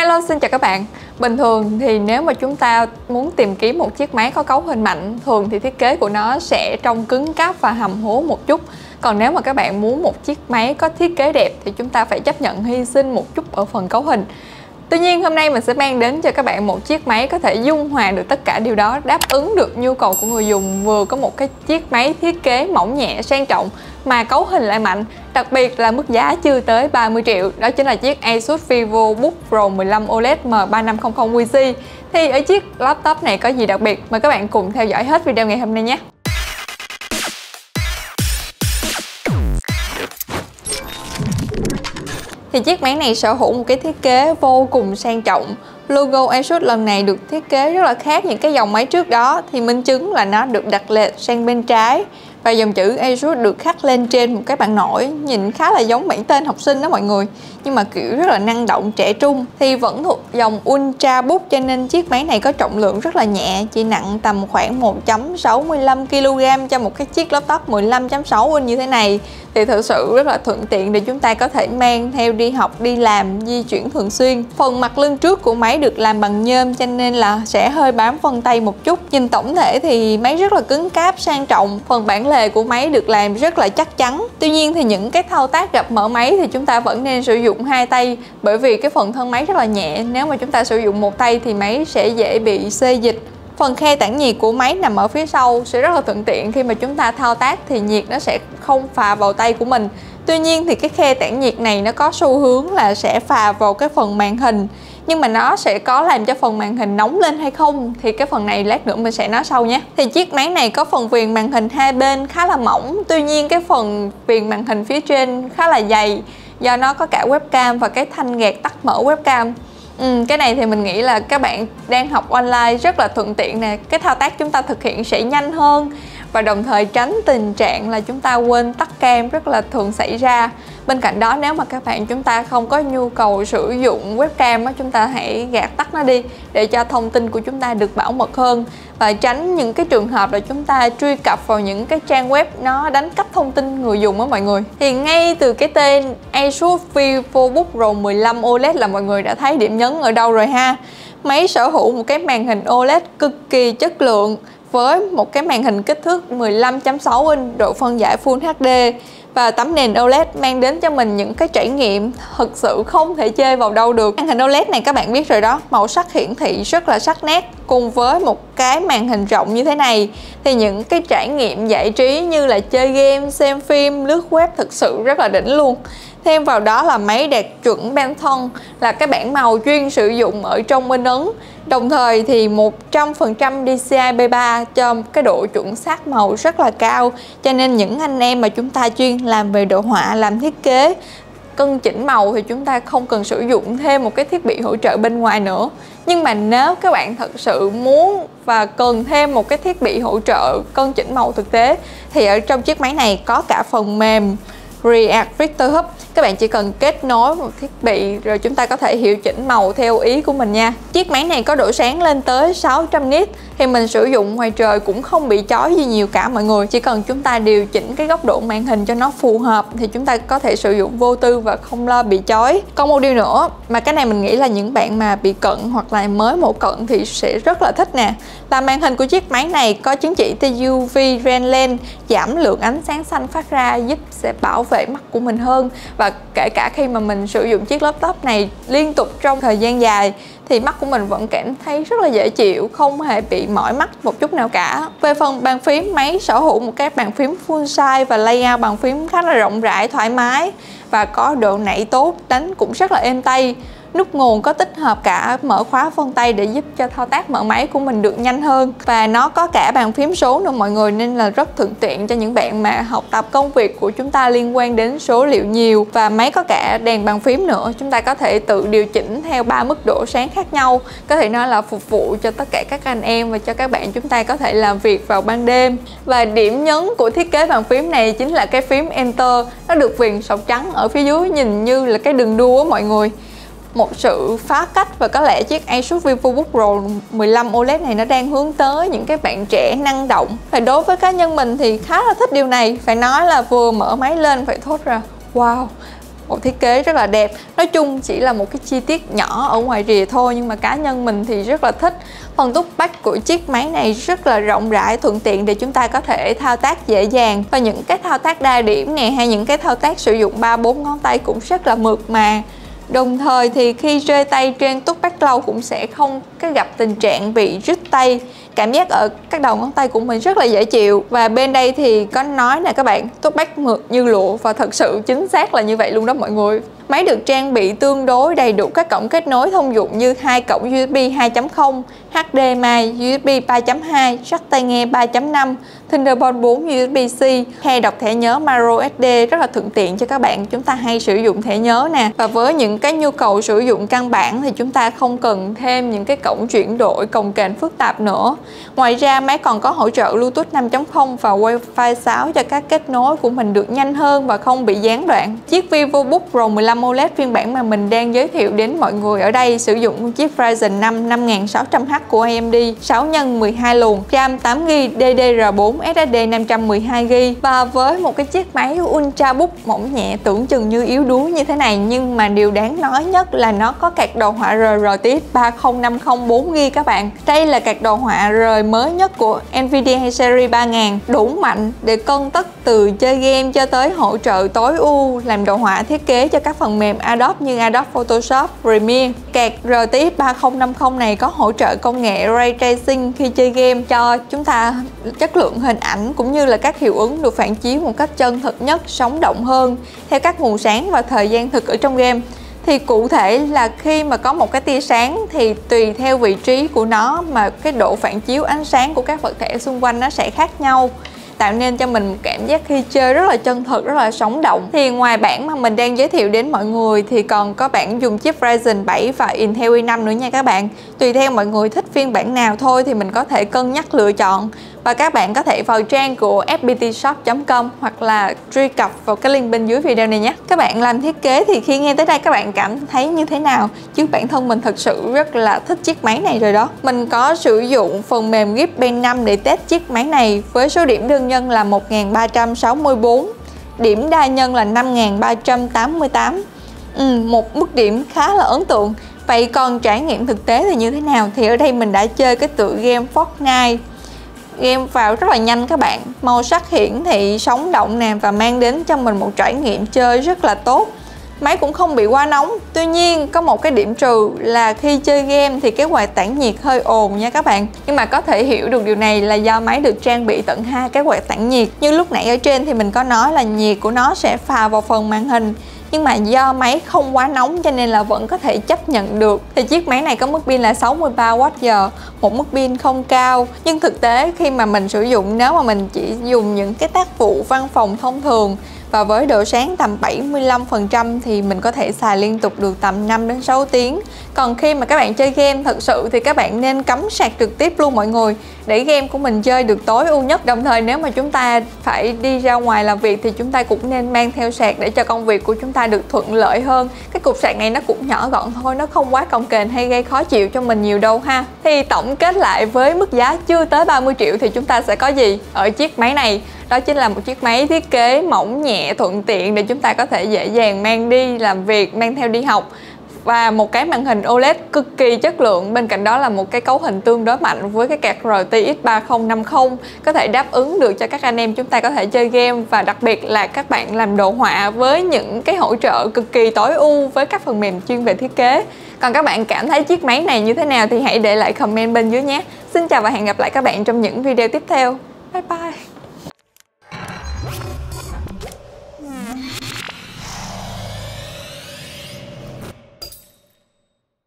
Hello, xin chào các bạn. Bình thường thì nếu mà chúng ta muốn tìm kiếm một chiếc máy có cấu hình mạnh, Thường thì thiết kế của nó sẽ trông cứng cáp và hầm hố một chút. Còn nếu mà các bạn muốn một chiếc máy có thiết kế đẹp Thì chúng ta phải chấp nhận hy sinh một chút ở phần cấu hình. Tuy nhiên, hôm nay mình sẽ mang đến cho các bạn một chiếc máy có thể dung hòa được tất cả điều đó, Đáp ứng được nhu cầu của người dùng vừa có một cái chiếc máy thiết kế mỏng nhẹ, sang trọng mà cấu hình lại mạnh. Đặc biệt là mức giá chưa tới 30 triệu, Đó chính là chiếc Asus VivoBook Pro 15 OLED M3500QC Thì ở chiếc laptop này có gì đặc biệt? Mời các bạn cùng theo dõi hết video ngày hôm nay nhé. Thì chiếc máy này sở hữu một cái thiết kế vô cùng sang trọng. Logo Asus lần này được thiết kế rất là khác những cái dòng máy trước đó, thì minh chứng là nó được đặt lệch sang bên trái và dòng chữ Asus được khắc lên trên một cái bảng nổi, nhìn khá là giống bản tên học sinh đó mọi người. Nhưng mà, kiểu, rất là năng động, trẻ trung, thì vẫn thuộc dòng ultra book, cho nên chiếc máy này có trọng lượng rất là nhẹ, chỉ nặng tầm khoảng 1.65 kg cho một cái chiếc laptop 15.6 inch như thế này. Thì thực sự rất là thuận tiện để chúng ta có thể mang theo đi học, đi làm, di chuyển thường xuyên. Phần mặt lưng trước của máy được làm bằng nhôm, cho nên là sẽ hơi bám phần tay một chút. Nhìn tổng thể thì máy rất là cứng cáp, sang trọng, phần bản lề của máy được làm rất là chắc chắn. Tuy nhiên thì những cái thao tác gặp mở máy thì chúng ta vẫn nên sử dụng hai tay, bởi vì cái phần thân máy rất là nhẹ. Nếu mà chúng ta sử dụng một tay thì máy sẽ dễ bị xê dịch. Phần khe tản nhiệt của máy nằm ở phía sau sẽ rất là thuận tiện. Khi mà chúng ta thao tác thì nhiệt nó sẽ không phà vào tay của mình. Tuy nhiên thì cái khe tản nhiệt này nó có xu hướng là sẽ phà vào cái phần màn hình. Nhưng mà nó sẽ có làm cho phần màn hình nóng lên hay không thì cái phần này lát nữa mình sẽ nói sau nhé. Thì chiếc máy này có phần viền màn hình hai bên khá là mỏng. Tuy nhiên cái phần viền màn hình phía trên khá là dày do nó có cả webcam và cái thanh gạt tắt mở webcam. Ừ, cái này thì mình nghĩ là các bạn đang học online rất là thuận tiện nè. Cái thao tác chúng ta thực hiện sẽ nhanh hơn và đồng thời tránh tình trạng là chúng ta quên tắt cam rất là thường xảy ra. Bên cạnh đó, nếu mà các bạn chúng ta không có nhu cầu sử dụng webcam á, chúng ta hãy gạt tắt nó đi để cho thông tin của chúng ta được bảo mật hơn. Và tránh những cái trường hợp là chúng ta truy cập vào những cái trang web nó đánh cắp thông tin người dùng á mọi người. Thì ngay từ cái tên Asus VivoBook Pro 15 OLED là mọi người đã thấy điểm nhấn ở đâu rồi ha? Máy sở hữu một cái màn hình OLED cực kỳ chất lượng với một cái màn hình kích thước 15.6 inch, độ phân giải Full HD và tấm nền OLED mang đến cho mình những cái trải nghiệm thực sự không thể chê vào đâu được. Màn hình OLED này các bạn biết rồi đó, màu sắc hiển thị rất là sắc nét. Cùng với một cái màn hình rộng như thế này, thì những cái trải nghiệm giải trí như là chơi game, xem phim, lướt web thực sự rất là đỉnh luôn. Thêm vào đó là máy đạt chuẩn Benton là cái bảng màu chuyên sử dụng ở trong in Ấn. Đồng thời thì 100% DCI B3 cho cái độ chuẩn xác màu rất là cao. Cho nên những anh em mà chúng ta chuyên làm về đồ họa, làm thiết kế cân chỉnh màu thì chúng ta không cần sử dụng thêm một cái thiết bị hỗ trợ bên ngoài nữa. Nhưng mà nếu các bạn thật sự muốn và cần thêm một cái thiết bị hỗ trợ cân chỉnh màu thực tế thì ở trong chiếc máy này có cả phần mềm. React Vector Hub. Các bạn chỉ cần kết nối một thiết bị rồi chúng ta có thể hiệu chỉnh màu theo ý của mình nha. Chiếc máy này có độ sáng lên tới 600 nit thì mình sử dụng ngoài trời cũng không bị chói gì nhiều cả mọi người. Chỉ cần chúng ta điều chỉnh cái góc độ màn hình cho nó phù hợp thì chúng ta có thể sử dụng vô tư và không lo bị chói. Còn một điều nữa mà cái này mình nghĩ là những bạn mà bị cận hoặc là mới mổ cận thì sẽ rất là thích nè. Là màn hình của chiếc máy này có chứng chỉ TUV Ren giảm lượng ánh sáng xanh phát ra giúp sẽ bảo vệ mắt của mình hơn. Và kể cả khi mà mình sử dụng chiếc laptop này liên tục trong thời gian dài, thì mắt của mình vẫn cảm thấy rất là dễ chịu, không hề bị mỏi mắt một chút nào cả. Về phần bàn phím, máy sở hữu một cái bàn phím full size và layout bàn phím khá là rộng rãi, thoải mái và có độ nảy tốt, đánh cũng rất là êm tay nút nguồn có tích hợp cả mở khóa vân tay để giúp cho thao tác mở máy của mình được nhanh hơn. Và nó có cả bàn phím số nữa mọi người, nên là rất thuận tiện cho những bạn mà học tập công việc của chúng ta liên quan đến số liệu nhiều. Và máy có cả đèn bàn phím nữa, chúng ta có thể tự điều chỉnh theo ba mức độ sáng khác nhau. Có thể nói là phục vụ cho tất cả các anh em và cho các bạn chúng ta có thể làm việc vào ban đêm. Và điểm nhấn của thiết kế bàn phím này chính là cái phím Enter. Nó được viền sọc trắng ở phía dưới, nhìn như là cái đường đua mọi người một sự phá cách và có lẽ chiếc Asus VivoBook Pro 15 OLED này nó đang hướng tới những cái bạn trẻ năng động. Và đối với cá nhân mình thì khá là thích điều này. Phải nói là vừa mở máy lên, phải thốt ra, wow, một thiết kế rất là đẹp. Nói chung chỉ là một cái chi tiết nhỏ ở ngoài rìa thôi, nhưng mà cá nhân mình thì rất là thích. Phần túc bách của chiếc máy này rất là rộng rãi, thuận tiện để chúng ta có thể thao tác dễ dàng. Và những cái thao tác đa điểm nè, hay những cái thao tác sử dụng ba bốn ngón tay cũng rất là mượt mà. Đồng thời thì khi rơi tay trên tút bát lâu cũng sẽ không cái gặp tình trạng bị rít tay. Cảm giác ở các đầu ngón tay của mình rất là dễ chịu. Và bên đây thì có nói nè các bạn Tút bát mượt như lụa và thật sự chính xác là như vậy luôn đó mọi người. Máy được trang bị tương đối đầy đủ các cổng kết nối thông dụng như hai cổng USB 2.0, HDMI, USB 3.2, jack tai nghe 3.5, Thunderbolt 4 USB-C, hay đọc thẻ nhớ micro SD rất là thuận tiện cho các bạn chúng ta hay sử dụng thẻ nhớ nè. Và với những cái nhu cầu sử dụng căn bản thì chúng ta không cần thêm những cái cổng chuyển đổi cồng kềnh phức tạp nữa. Ngoài ra máy còn có hỗ trợ Bluetooth 5.0 và Wi-Fi 6 cho các kết nối của mình được nhanh hơn và không bị gián đoạn. Chiếc VivoBook Pro 15 AMOLED phiên bản mà mình đang giới thiệu đến mọi người ở đây sử dụng chiếc Ryzen 5 5600H của AMD 6 x 12 luồng, RAM 8GB DDR4 SSD 512GB và với một cái chiếc máy Ultrabook mỏng nhẹ tưởng chừng như yếu đuối như thế này nhưng mà điều đáng nói nhất là nó có card đồ họa RRTX 30504GB các bạn. Đây là card đồ họa R mới nhất của Nvidia Series 3000 đủ mạnh để cân tất từ chơi game cho tới hỗ trợ tối ưu làm đồ họa thiết kế cho các phần mềm Adobe như Adobe Photoshop, Premiere. Card RTX 3050 này có hỗ trợ công nghệ Ray Tracing khi chơi game cho chúng ta chất lượng hình ảnh cũng như là các hiệu ứng được phản chiếu một cách chân thực nhất, sống động hơn theo các nguồn sáng và thời gian thực ở trong game thì cụ thể là khi mà có một cái tia sáng thì tùy theo vị trí của nó mà cái độ phản chiếu ánh sáng của các vật thể xung quanh nó sẽ khác nhau tạo nên cho mình một cảm giác khi chơi rất là chân thực, rất là sống động. Thì ngoài bản mà mình đang giới thiệu đến mọi người thì còn có bản dùng chip Ryzen 7 và Intel i5 nữa nha các bạn. Tùy theo mọi người thích phiên bản nào thôi thì mình có thể cân nhắc lựa chọn và các bạn có thể vào trang của fptshop.com hoặc là truy cập vào cái link bên dưới video này nhé. Các bạn làm thiết kế thì khi nghe tới đây các bạn cảm thấy như thế nào? Chứ bản thân mình thật sự rất là thích chiếc máy này rồi đó. Mình có sử dụng phần mềm Geekbench 5 để test chiếc máy này với số điểm đơn nhân là 1364 điểm đa nhân là 5388 ừ, một mức điểm khá là ấn tượng. Vậy còn trải nghiệm thực tế thì như thế nào? Thì ở đây mình đã chơi cái tựa game Fortnite game vào rất là nhanh các bạn. Màu sắc hiển thị sống động nè và mang đến cho mình một trải nghiệm chơi rất là tốt. Máy cũng không bị quá nóng. Tuy nhiên, có một cái điểm trừ là khi chơi game thì cái quạt tản nhiệt hơi ồn nha các bạn. Nhưng mà có thể hiểu được điều này là do máy được trang bị tận hai cái quạt tản nhiệt. Như lúc nãy ở trên thì mình có nói là nhiệt của nó sẽ phà vào phần màn hình nhưng mà do máy không quá nóng cho nên là vẫn có thể chấp nhận được. Thì chiếc máy này có mức pin là 63Wh một mức pin không cao. Nhưng thực tế khi mà mình sử dụng, nếu mà mình chỉ dùng những cái tác vụ văn phòng thông thường và với độ sáng tầm 75% thì mình có thể xài liên tục được tầm 5 đến 6 tiếng. Còn khi mà các bạn chơi game thật sự thì các bạn nên cắm sạc trực tiếp luôn mọi người để game của mình chơi được tối ưu nhất. Đồng thời nếu mà chúng ta phải đi ra ngoài làm việc thì chúng ta cũng nên mang theo sạc để cho công việc của chúng ta được thuận lợi hơn. Cái cục sạc này nó cũng nhỏ gọn thôi, nó không quá cồng kềnh hay gây khó chịu cho mình nhiều đâu ha. Thì tổng kết lại với mức giá chưa tới 30 triệu thì chúng ta sẽ có gì ở chiếc máy này? Đó chính là một chiếc máy thiết kế mỏng nhẹ, thuận tiện để chúng ta có thể dễ dàng mang đi làm việc, mang theo đi học. Và một cái màn hình OLED cực kỳ chất lượng. Bên cạnh đó là một cái cấu hình tương đối mạnh với cái card RTX 3050 có thể đáp ứng được cho các anh em chúng ta có thể chơi game. Và đặc biệt là các bạn làm đồ họa với những cái hỗ trợ cực kỳ tối ưu với các phần mềm chuyên về thiết kế. Còn các bạn cảm thấy chiếc máy này như thế nào thì hãy để lại comment bên dưới nhé. Xin chào và hẹn gặp lại các bạn trong những video tiếp theo. Bye bye.